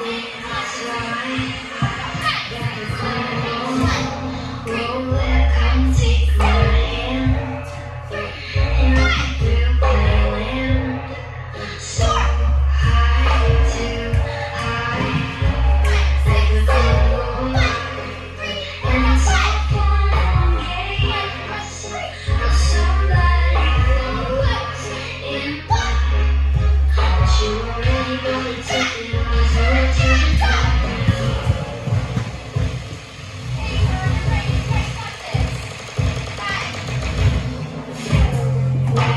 Yeah.